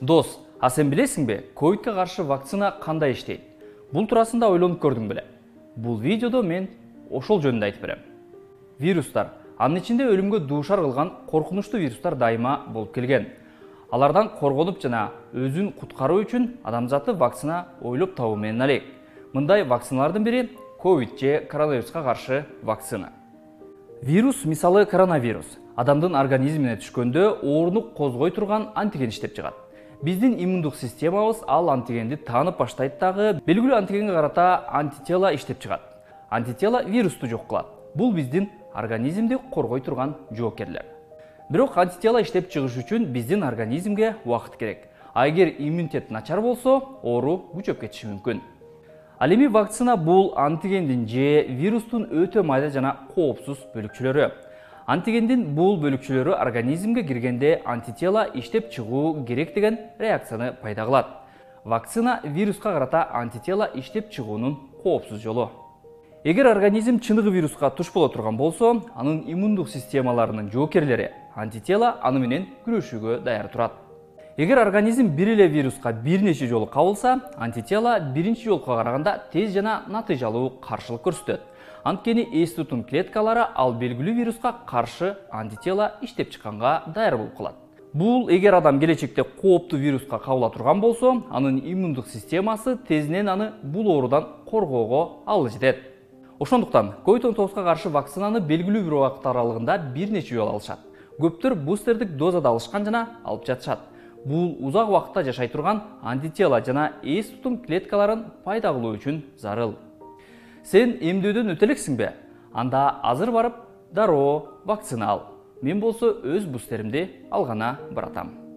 дос а сен білесің бе ковидке қарсы вакцина қандай иштейт бұл турасында ойлонуп көрдүң беле бұл видеодо мен ошол жөнүндө айтып берем. Вирустар. Анын ичинде өлүмгө дуушар кылган коркунучтуу вирустар дайыма болуп келген. Алардан коргонуп жана өзүн куткаруу үчүн адамзатты вакцина ойлоп табуу менен алек мындай вакциналардын бири ковид же коронавируска каршы вакцина. Вирус мисалы коронавирус. Адамдын организмине түшкөндө ооруну козгой турган антиген иштеп чыгат. Биздин иммундук системабыз ал антигенди таанып баштайт дагы. Белгилүү антигенге карата антитело иштеп чыгат. Антитело вирусту жок кылат. Бул биздин организмди коргой турган жоокерлер. Бирок антитело иштеп чыгыш үчүн биздин организмге убакыт керек. А эгер иммунитет начар болсо оору күчөп кетиши мүмкүн. Ал эми вакцина бул антигендин же вирустун өтө майда жана коопсуз бөлүкчөлөрү антигендин бул бөлүкчөлөрү организмге киргенде антитело иштеп чыгуу керек деген реакцияны пайда кылат. Вакцина вируска карата антитело иштеп чыгуунун коопсуз жолу. Эгер организм чыныгы вируска туш боло турган болсо анын иммундук системаларынын жоокерлери антитело аны менен күрөшүүгө даяр турат. Эгер организм бир эле вируска бир нече жолу кабылса антитело биринчи жолкуга караганда тез жана натыйжалуу каршылык көрсөтөт. Анткени эс тутум клеткалары ал белгилүү вируска каршы антитело иштеп чыкканга даяр болуп калат. Бул эгер адам келечекте кооптуу вируска кабыла турган болсо анын иммундук системасы тезинен аны бул оорудан коргоого алы жетет. Ошондуктан ковид он тогузга каршы вакцинаны белгилүү бир убакыт аралыгында бир нече жолу алышат. Көптөр дозада алышкан жана алып жатышат. Бул узак убакытта жашай турган антитело жана эс тутум клеткаларын пайда кылуу үчүн зарыл. Сен эмдөөдөн өтө элексиң бе анда азыр барып дароо вакцина ал мен болсо өз бустеримди алганы баратам